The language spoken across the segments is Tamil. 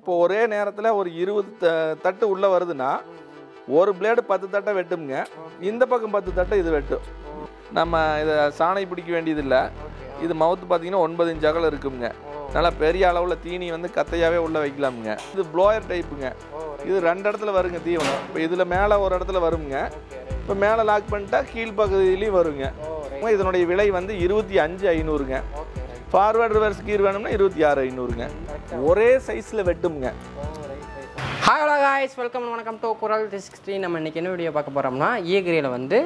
இப்போ ஒரே நேரத்தில் ஒரு இருபது த- தட்டு உள்ளே வருதுன்னா ஒரு பிளேடு பத்து தட்டை வெட்டுங்க இந்த பக்கம் பத்து தட்டை இது வெட்டும் நம்ம இதை சாணை பிடிக்க வேண்டியதில்லை. இது மவுத்து பார்த்தீங்கன்னா ஒன்பது இன்ச் அகலம் இருக்குங்க நல்லா பெரிய அளவில் தீனி வந்து கத்தையாகவே உள்ளே வைக்கலாமுங்க. இது ப்ளோயர் டைப்புங்க இது ரெண்டு இடத்துல வருங்க தீவனம். இப்போ இதில் மேலே ஒரு இடத்துல வருங்க இப்போ மேலே லாக் பண்ணிட்டா கீழ்ப்பகுதியிலையும் வருங்க. இதனுடைய விலை வந்து இருபத்தி அஞ்சு ஐநூறுங்க. ஃபார்வர்ட் ரிவர்ஸ் கீர் வேணும்னா இருபத்தி ஆறு ஐநூறுங்க. ஒரே சைஸில் வெட்டுமுங்க. ஹாய் ஹலோ காய்ஸ் வெல்கம் வணக்கம் டு குரல் த்ரீ சிக்ஸ்டி நம்ம இன்றைக்கி என்ன வீடியோ பார்க்க போகிறோம்னா ஏகிரியில் வந்து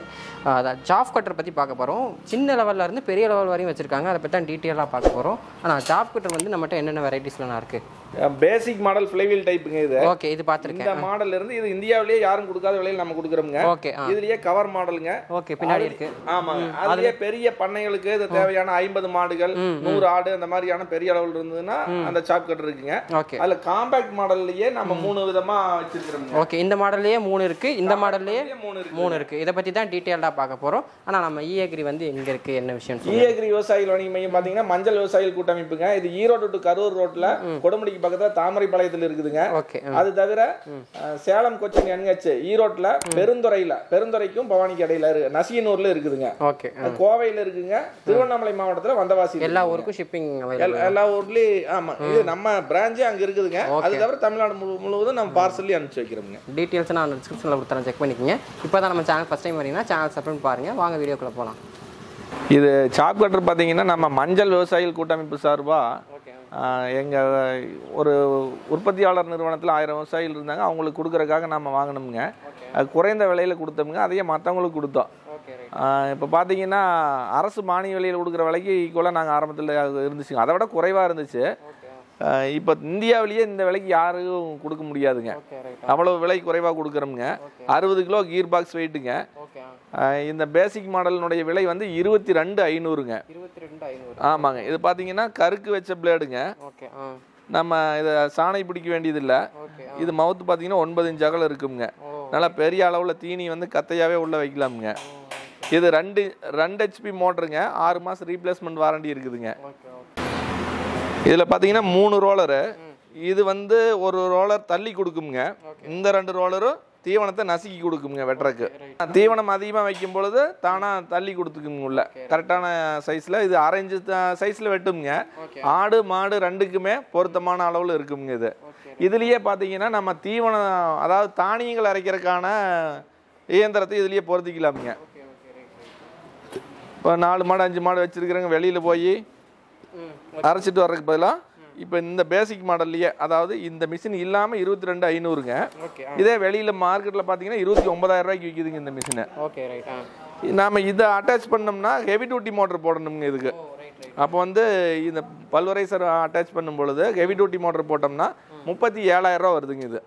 அதான் ஜாப் கட்டர் பற்றி பார்க்க போகிறோம் சின்ன லெவல்ல இருந்து பெரிய லெவல் வரையும் வச்சுருக்காங்க. அதை பற்றி தான் டீட்டெயிலாக பார்க்க போகிறோம் ஆனால் ஜாப் கட்டர் வந்து நம்மகிட்ட என்னென்ன வெரைட்டிஸ்லாம் இருக்குது பேசிக் மாடல் ஃப்ளைவீல் டைப்புங்க இது. ஓகே இது பார்த்துருக்கேன். இந்த மாடல்ல இருந்து இது இந்தியாவிலேயே யாரும் கொடுக்காத விலையில் நம்ம கொடுக்குறோமுங்க. ஓகே இதுலயே கவர் மாடலுங்க ஓகே பின்னாடி இருக்குது ஆமாங்க. அதுலயே பெரிய பண்ணைகளுக்கு இது தேவையான ஐம்பது மாடுகள் நூறு ஆடு அந்த மாதிரியான பெரிய அளவில் இருந்ததுன்னா அந்த சாப் கட்டர் இருக்குங்க. ஓகே அதுல காம்பேக்ட் மாடல்லயே நம்ம மூணு விதமா வச்சிருக்கிறோங்க ஓகே இந்த மாடல்லையே மூணு இருக்குது இந்த மாடல்லையே மூணு இருக்கு. மூணு இருக்குது இதை பற்றி தான் டீட்டெயில்டாக பார்க்க போகிறோம் ஆனால் நம்ம இஏகிரி வந்து எங்கே இருக்குது என்ன விஷயம் இ அக்ரி விவசாயிகள் வணிக மையம் பாத்தீங்கன்னா மஞ்சள் விவசாயிகள் கூட்டமைப்புங்க. இது ஈரோடு டு கரூர் ரோட்ல கொடுமுடிக்கு பக்கத்துல தாமரைப்பாளையத்துல இருக்குதுங்க. ஓகே அது தவிர சேலம் கொச்சின் என்ஹெச் ஈரோட்ல பெருந்துறையில பெருந்துறைக்கும் பவானிக்கு இடையில இருக்கு நசியனூர்ல இருக்குதுங்க. ஓகே கோவையில இருக்குங்க. திருவண்ணாமலை மாவட்டத்துல வந்தவாசி எல்லா ஊருக்கும் ஷிப்பிங் எல்லா- ஊர்லயும் ஆமா இது நம்ம பிரான்ச்சே அங்க இருக்குதுங்க. அது தவிர தமிழ்நாடு முழு- முழுவதும் நம்ம பார்சல்லி அனுப்பிச்சு வைக்கிறோங்க டீட்டெயில்ஸ் நான் டிஸ்கிரிப்ஷனில் கொடுத்துறேன். செக் பண்ணிக்கோங்க. இப்போ தான் நம்ம சேனல் ஃபஸ்ட் டைம் வரீங்கன்னா சேனல் சப்ஸ்கிரைப் பாருங்கள் வாங்க வீடியோக்குள்ளே போகலாம் இது சாப் கட்டர் பார்த்தீங்கன்னா நம்ம மஞ்சள் விவசாயிகள் கூட்டமைப்பு சார்பா ஓகே. ஆஹ், எங்க ஒரு உற்பத்தியாளர் நிறுவனத்தில் ஆயிரம் விவசாயிகள் இருந்தாங்க. அவங்களுக்கு கொடுக்கறதுக்காக நம்ம வாங்கினோமுங்க. அது குறைந்த விலையில கொடுத்தோமுங்க. அதையே மற்றவங்களுக்கு கொடுத்தோம். Okay right. இப்போ பார்த்தீங்கன்னா அரசு மானிய விலையில் கொடுக்குற விலைக்கு ஈக்குவலாக நாங்கள் ஆரம்பத்தில் இருந்துச்சுங்க. அதை விட குறைவாக இருந்துச்சு. இப்போ இந்தியாவிலேயே இந்த விலைக்கு யாரும் கொடுக்க முடியாதுங்க. அவ்வளோ விலை குறைவாக கொடுக்குறோமுங்க. அறுபது கிலோ கீர் பாக்ஸ் வெயிட்டுங்க இந்த பேசிக் மாடலினுடைய விலை வந்து இருபத்தி ரெண்டு ஐநூறுங்க ஆமாங்க. இது பார்த்தீங்கன்னா கருக்கு வச்ச பிளேடுங்க நம்ம இதை சாணை பிடிக்க வேண்டியதில்லை. இது மவுத்து பார்த்தீங்கன்னா ஒன்பது இன்ச் அகலம் இருக்குங்க. நல்லா பெரிய அளவில் தீனி வந்து கத்தையாகவே உள்ளே வைக்கலாமுங்க. இது ரெண்டு ரெண்டு ஹெச்பி மோட்டருங்க ஆறு மாதம் ரீப்ளேஸ்மெண்ட் வாரண்டி இருக்குதுங்க. இதில் பார்த்தீங்கன்னா மூணு ரோலரு இது வந்து ஒரு ரோலர் தள்ளி கொடுக்குங்க இந்த ரெண்டு ரோலரும் தீவனத்தை நசுக்கி கொடுக்குங்க வெட்டுறக்கு தீவனம் அதிகமாக வைக்கும் பொழுது தானாக தள்ளி கொடுத்துக்குங்க உள்ள. கரெக்டான சைஸில் இது அரைஞ்சு சைஸில் வெட்டுங்க ஆடு மாடு ரெண்டுக்குமே பொருத்தமான அளவில் இருக்குங்க இது. இதுலேயே பார்த்தீங்கன்னா நம்ம தீவனம் அதாவது தானியங்கள் அரைக்கிறதுக்கான இயந்திரத்தை இதுலேயே பொருத்திக்கலாமுங்க. இப்போ நாலு மாடு அஞ்சு மாடு வச்சுருக்கிறவங்க வெளியில் போய் அரைச்சிட்டு வர்றதுக்கு பதிலாக இப்போ இந்த பேசிக் மாடல்லையே அதாவது இந்த மிஷின் இல்லாமல் இருபத்தி ரெண்டு ஐநூறுங்க இதே வெளியில் மார்க்கெட்டில் பார்த்தீங்கன்னா இருபத்தி ஒன்பதாயிரம் ரூபாய்க்கு விற்கிதுங்க இந்த மிஷினை ஓகே ரைட் ஆ. நாம் இதை அட்டாச் பண்ணோம்னா ஹெவி டியூட்டி மோட்டர் போடணுங்க இதுக்கு. அப்போ வந்து இந்த பல்வரைசர் அட்டாச் பண்ணும் பொழுது ஹெவி டியூட்டி மோட்டர் போட்டோம்னா முப்பத்தி ஏழாயிரம் ரூபா வருதுங்க இது.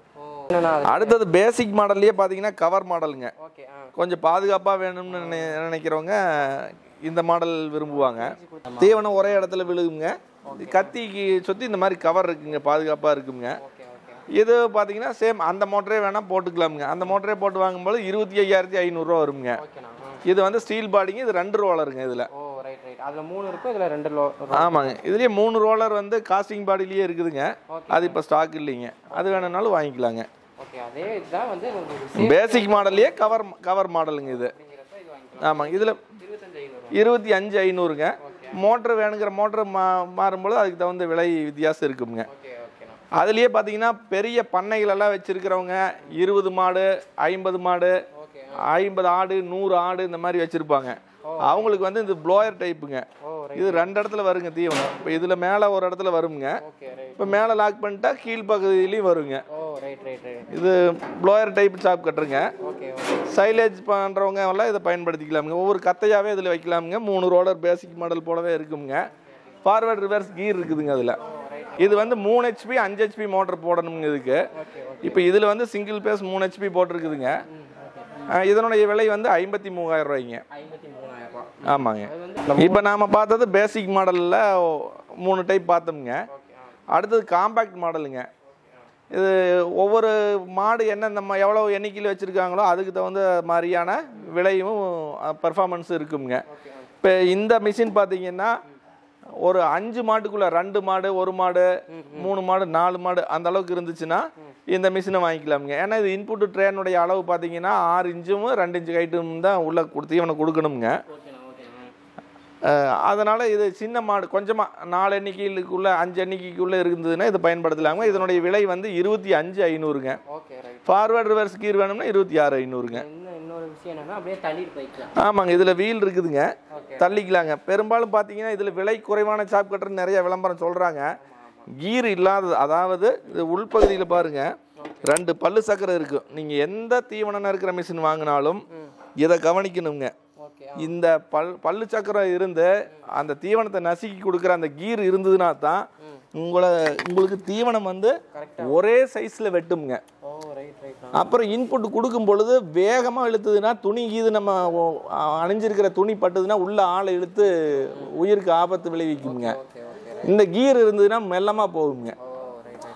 அடுத்தது பேசிக் மாடல்லையே பார்த்தீங்கன்னா கவர் மாடலுங்க கொஞ்சம் பாதுகாப்பாக வேணும்னு நினை நினைக்கிறவங்க இந்த மாடல் விரும்புவாங்க. தீவனம் ஒரே இடத்துல விழுகுங்க. கத்திக்கு சுற்றி இந்த மாதிரி கவர் இருக்குங்க பாதுகாப்பாக இருக்குங்க. இது பார்த்தீங்கன்னா சேம் அந்த மோட்டரே வேணால் போட்டுக்கலாமுங்க. அந்த மோட்டரே போட்டு வாங்கும்போது இருபத்தி ஐயாயிரத்தி ஐநூறுரூவா வருங்க. இது வந்து ஸ்டீல் பாடிங்க இது ரெண்டு ரோலருங்க இதில். அதில் மூணு இருக்கும் இதில் ரெண்டு லோ ஆமாங்க. இதுலேயே மூணு ரோலர் வந்து காஸ்டிங் பாடிலேயே இருக்குதுங்க. அது இப்போ ஸ்டாக் இல்லைங்க. அது வேணும்னாலும் வாங்கிக்கலாங்க. ஓகே அதே இதுதான் வந்து பேசிக் மாடல்லையே கவர் கவர் மாடலுங்க இது. ஆமாங்க. இதில் இருபத்தி அஞ்சு ஐநூறுங்க. மோட்ரு வேணுங்கிற மோட்ரு மா மாறும்போது அதுக்கு தகுந்த விலை வித்தியாசம் இருக்குங்க அதுலேயே பார்த்தீங்கன்னா பெரிய பண்ணைகள் எல்லாம் வச்சுருக்கிறவங்க இருபது மாடு ஐம்பது மாடு ஐம்பது ஆடு நூறு ஆடு இந்த மாதிரி வச்சுருப்பாங்க. அவங்களுக்கு வந்து இந்த ப்ளோயர் டைப்புங்க இது ரெண்டு இடத்துல வருங்க தீவனம். இப்போ இதில் மேலே ஒரு இடத்துல வருங்க இப்போ மேலே லாக் பண்ணிட்டா கீழ்ப்பகுதியிலையும் வருங்க. இது ப்ளோயர் டைப் சாப் கட்டுருங்க சைலேஜ் பண்ணுறவங்க எல்லாம் இதை பயன்படுத்திக்கலாமுங்க. ஒவ்வொரு கத்தையாகவே இதில் வைக்கலாமுங்க. மூணு ரோலர் பேசிக் மாடல் போலவே இருக்குங்க. ஃபார்வர்ட் ரிவர்ஸ் கீர் இருக்குதுங்க அதில். இது வந்து மூணு ஹெச்பி அஞ்சு ஹெச்பி மோட்டர் போடணுங்க இதுக்கு. இப்போ இதில் வந்து சிங்கிள் பேஸ் மூணு ஹெச்பி போட்டிருக்குதுங்க. இதனுடைய விலை வந்து ஐம்பத்தி மூவாயிரம் ரூபாய்ங்க. ஆமாங்க. இப்போ நாம் பார்த்தது பேசிக் மாடலில் மூணு டைப் பார்த்தோம்ங்க. அடுத்தது காம்பேக்ட் மாடலுங்க இது ஒவ்வொரு மாடு என்ன நம்ம எவ்வளோ எண்ணிக்கையில் வச்சுருக்காங்களோ அதுக்கு தகுந்த மாதிரியான விலையும் பர்ஃபார்மன்ஸும் இருக்குங்க. இப்போ இந்த மிஷின் பார்த்தீங்கன்னா ஒரு அஞ்சு மாட்டுக்குள்ள ரெண்டு மாடு ஒரு மாடு மூணு மாடு நாலு மாடு அந்த அளவுக்கு இருந்துச்சுன்னா இந்த மிஷினை வாங்கிக்கலாமுங்க. ஏன்னா இது இன்புட் ட்ரேனுடைய அளவு பார்த்தீங்கன்னா ஆறு இன்ச்சும் ரெண்டு இன்ச்சு கைட்டும் தான் உள்ள கொடுத்து இவனை கொடுக்கணுங்க அதனால இது சின்ன மாடு கொஞ்சமாக நாலு எண்ணிக்கைக்குள்ள அஞ்சு எண்ணிக்கைக்குள்ள இருந்ததுன்னா இது பயன்படுத்தலாங்க. இதனுடைய விலை வந்து இருபத்தி அஞ்சு ஐநூறுங்க. ஃபார்வர்ட் ரிவர்ஸ் கீர் வேணும்னா இருபத்தி ஆறு ஐநூறுங்க. ஆமாங்க இதில் வீல் இருக்குதுங்க. தள்ளிக்கலாங்க. பெரும்பாலும் பார்த்தீங்கன்னா இதில் விலை குறைவான சாப் கட்டர் நிறைய விளம்பரம் சொல்கிறாங்க கீர் இல்லாதது அதாவது இது உள்பகுதியில் பாருங்க. ரெண்டு பல்லு சக்கரம் இருக்கும் நீங்கள் எந்த தீவனம் இருக்கிற மிஷின் வாங்கினாலும் இதை கவனிக்கணுங்க. இந்த பல் பல்லு சக்கரம் இருந்து அந்த தீவனத்தை நசுக்கி கொடுக்குற அந்த கீர் இருந்ததுன்னா தான் உங்களை உங்களுக்கு தீவனம் வந்து ஒரே சைஸில் ரைட் அப்புறம் இன்புட் கொடுக்கும் பொழுது வேகமாக இழுத்துதுன்னா துணி கீது நம்ம அணிஞ்சிருக்கிற துணி பட்டுதுன்னா உள்ள ஆளை இழுத்து உயிருக்கு ஆபத்து விளைவிக்குங்க. இந்த கீர் இருந்ததுன்னா மெல்லமாக போகுங்க.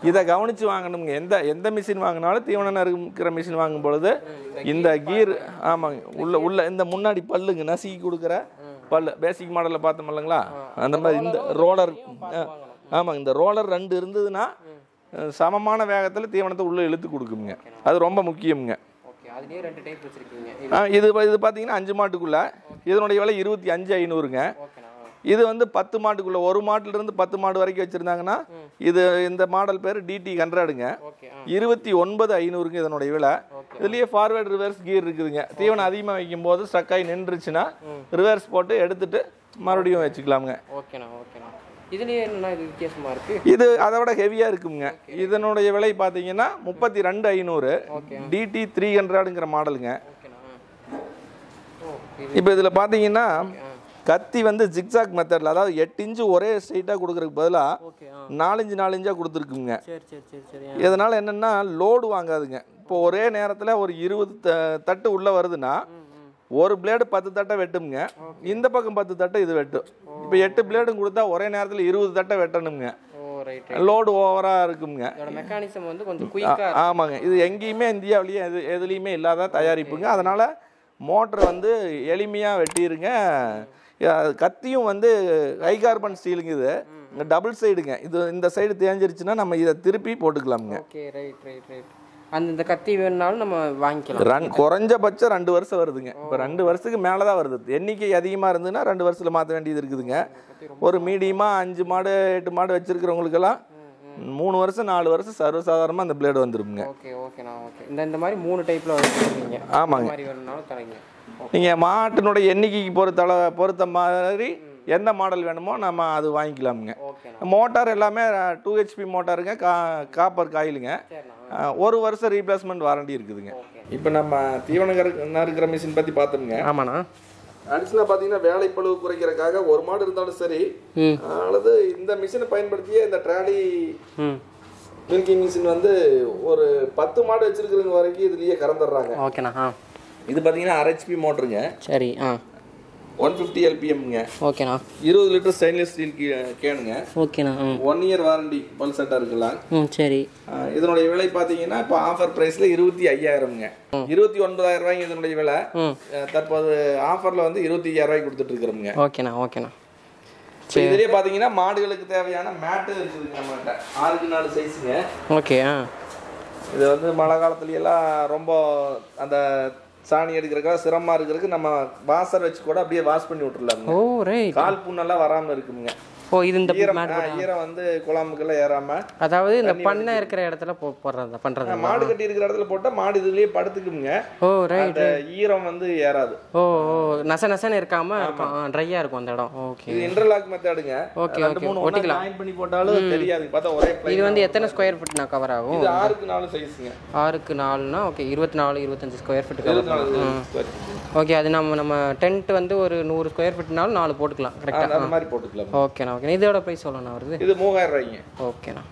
இதை கவனித்து வாங்கணுங்க எந்த எந்த மிஷின் வாங்கினாலும் தீவனம் இருக்கிற மிஷின் வாங்கும் பொழுது இந்த கீர் ஆமாங்க. உள்ள உள்ள இந்த முன்னாடி பல்லுங்க நசுக்கி கொடுக்குற பல்லு பேசிக் மாடலில் பார்த்தோம் இல்லைங்களா? அந்த மாதிரி இந்த ரோலர் ஆமாங்க. இந்த ரோலர் ரெண்டு இருந்ததுன்னா சமமான வேகத்தில் தீவனத்தை உள்ளே இழுத்து கொடுக்குங்க அது ரொம்ப முக்கியம்ங்க. இது இது பார்த்தீங்கன்னா அஞ்சு மாட்டுக்குள்ள. இதனுடைய விலை இருபத்தி அஞ்சு ஐநூறுங்க. இது வந்து பத்து மாட்டுக்குள்ள ஒரு மாட்டுல இருந்து பத்து மாடு வரைக்கும் வச்சிருந்தாங்கன்னா இது இந்த மாடல் பேர் டிடி ஹண்ட்ரடுங்க இருபத்தி ஒன்பது ஐநூறுங்க இதனுடைய விலை. இதுலயே ஃபார்வேர்ட் ரிவர்ஸ் கியர் இருக்குதுங்க. தீவனம் அதிகமாக வைக்கும் போது ஸ்ட்ரக் ஆகி நின்றுச்சுன்னா ரிவர்ஸ் போட்டு எடுத்துட்டு மறுபடியும் வச்சுக்கலாமுங்க. ஓகேண்ணா ஓகேண்ணா. இதுலயே இது வித்தியாசமா இருக்கு? இது அதை விட ஹெவியாக இருக்குங்க இதனுடைய விலை பார்த்தீங்கன்னா முப்பத்தி ரெண்டு ஐநூறு. டிடி த்ரீ ஹண்ட்ரடுங்கிற மாடலுங்க. இப்போ இதில் பார்த்தீங்கன்னா. கத்தி வந்து ஜிக்ஸாக் மெத்தடில் அதாவது எட்டு இன்ச்சு ஒரே ஸ்ட்ரைட்டாக கொடுக்கறதுக்கு பதிலாக நாலஞ்சு நாலஞ்சாக கொடுத்துருக்குங்க. இதனால் என்னென்னா லோடு வாங்காதுங்க. இப்போ ஒரே நேரத்தில் ஒரு இருபது தட்டு உள்ளே வருதுன்னா ஒரு பிளேடு பத்து தட்டை வெட்டுங்க இந்த பக்கம் பத்து தட்டை இது வெட்டும் இப்போ எட்டு பிளேடும் கொடுத்தா ஒரே நேரத்தில் இருபது தட்டை வெட்டணுங்க. லோடு ஓவராக இருக்குங்க. இதோட மெக்கானிசம் வந்து கொஞ்சம் ஆமாங்க. இது எங்கேயுமே இந்தியாவிலேயே எது எதுலேயுமே இல்லாத தயாரிப்புங்க. அதனால் மோட்டர் வந்து எளிமையாக வெட்டிருங்க. அது கத்தியும் வந்து ஹை கார்பன் ஸ்டீலுங்க இது. டபுள் சைடுங்க. இது இந்த சைடு தேஞ்சிருச்சுன்னா நம்ம இதை திருப்பி போட்டுக்கலாமுங்க. Okay right right right. அந்த இந்த கத்தி வேணுனாலும் நம்ம வாங்கிக்கலாம். ரன் குறைஞ்சபட்சம் ரெண்டு வருஷம் வருதுங்க. இப்போ ரெண்டு வருஷத்துக்கு மேலே தான் வருது. எண்ணிக்கை அதிகமாக இருந்ததுன்னா ரெண்டு வருஷத்தில் மாற்ற வேண்டியது இருக்குதுங்க. ஒரு மீடியமாக அஞ்சு மாடு எட்டு மாடு வச்சுருக்கிறவங்களுக்கெல்லாம் மூணு வருஷம் நாலு வருஷம் சர்வசாதாரணமாக அந்த பிளேடு வந்துருங்க ஓகே ஓகேண்ணா ஓகே. இந்த இந்த மாதிரி மூணு டைப்ல வச்சுருக்கீங்க. ஆமாங்க. மாதிரி வேணும்னாலும் தரீங்க. நீங்கள் மாட்டினுடைய எண்ணிக்கைக்கு பொறுத்த பொறுத்த மாதிரி எந்த மாடல் வேணுமோ நம்ம அது வாங்கிக்கலாமுங்க. மோட்டார் எல்லாமே டூ ஹெச்பி மோட்டாருங்க கா காப்பர் காயிலுங்க ஒரு வருஷம் ரீப்ளேஸ்மெண்ட் வாரண்டி இருக்குதுங்க. இப்போ நம்ம தீவன நறுக்கிற மிஷின் பற்றி பார்த்தோம்ங்க ஆமாண்ணா. அடிஷனலாக பார்த்தீங்கன்னா வேலைப்பளவு குறைக்கிறதுக்காக ஒரு மாடு இருந்தாலும் சரி அல்லது இந்த மிஷினை பயன்படுத்தியே இந்த ட்ராலி மில்கிங் மிஷின் வந்து ஒரு பத்து மாடு வச்சிருக்கிறவங்க வரைக்கும் இதுலயே கறந்துடுறாங்க. ஓகேண்ணா இது பார்த்தீங்கன்னா ஆர்ஹெச்பி மோட்டருங்க. சரி ஆ. ஒன் ஃபிஃப்டி எல்பிஎம்ங்க ஓகேண்ணா. இருபது லிட்டர் ஸ்டெயின்லெஸ் ஸ்டீல் கேனுங்க. ஓகேண்ணா ஒன் இயர் வாரண்டி பல் செட்டாக இருக்கலாம் ம் சரி. இதனுடைய விலை பார்த்தீங்கன்னா இப்போ ஆஃபர் ப்ரைஸில் இருபத்தி ஐயாயிரம்ங்க. இருபத்தி ஒன்பதாயிரம் ரூபாய்ங்க இதனுடைய விலை. தற்போது ஆஃபரில் வந்து இருபத்தி ஐயாயிரம் ரூபாய்க்கு கொடுத்துட்டு இருக்கிறோம்ங்க ஓகேண்ணா. ஓகேண்ணா இதுலேயே பார்த்தீங்கன்னா மாடுகளுக்கு தேவையான மேட்டு இருக்குதுங்க நம்மகிட்ட ஆறுக்கு நாலு சைஸுங்க ஓகே இது வந்து மழை காலத்துல எல்லாம் ரொம்ப அந்த சாணி எடுக்கிறதுக்காக சிரமமா இருக்கிறதுக்கு நம்ம வாசர் வச்சு கூட அப்படியே வாஷ் பண்ணி ரைட் கால் புண்ணெல்லாம் வராம இருக்குங்க ஓ இது இந்த ஈரம் வந்து குழம்புக்கெல்லாம் ஏறாம அதாவது இந்த பண்ணை இருக்கிற இடத்துல போடுறது பண்ணுறது மாடு கட்டி இருக்கிற இடத்துல போட்டா மாடு இதுலயே படுத்துக்குங்க. ஓ ரைட் ஈரம் வந்து ஏறாது. ஓ ஓ நச நசன்னு இருக்காம இருக்கும். ட்ரையாக இருக்கும் அந்த இடம். ஓகே. இது இன்டர்லாக் மெத்தடுங்க ஓகே ஓகே. ஒண்ணா ஜாயின் பண்ணி போட்டாலும் தெரியாது. பார்த்தா ஒரே இது வந்து எத்தனை ஸ்கொயர் ஃபீட்னா கவர் ஆகும்? இது ஆறுக்கு நாலு சைஸுங்க ஆறுக்கு நாலுனா ஓகே இருபத்தி நாலு இருபத்தஞ்சு ஸ்கொயர் ஃபீட் கவர். ஓகே அது நம்ம நம்ம டென்ட் வந்து ஒரு நூறு ஸ்கொயர் ஃபீட்னாலும் நாலு போட்டுக்கலாம் ஆ, கரெக்டாக அந்த மாதிரி போட்டுக்கலாம். ஓகேண்ணா ஓகேண்ணா இதோட ப்ரைஸ் எவ்வளோண்ணா வருது இது மூவாயிரம் ரூபாய்ங்க. ஓகேண்ணா.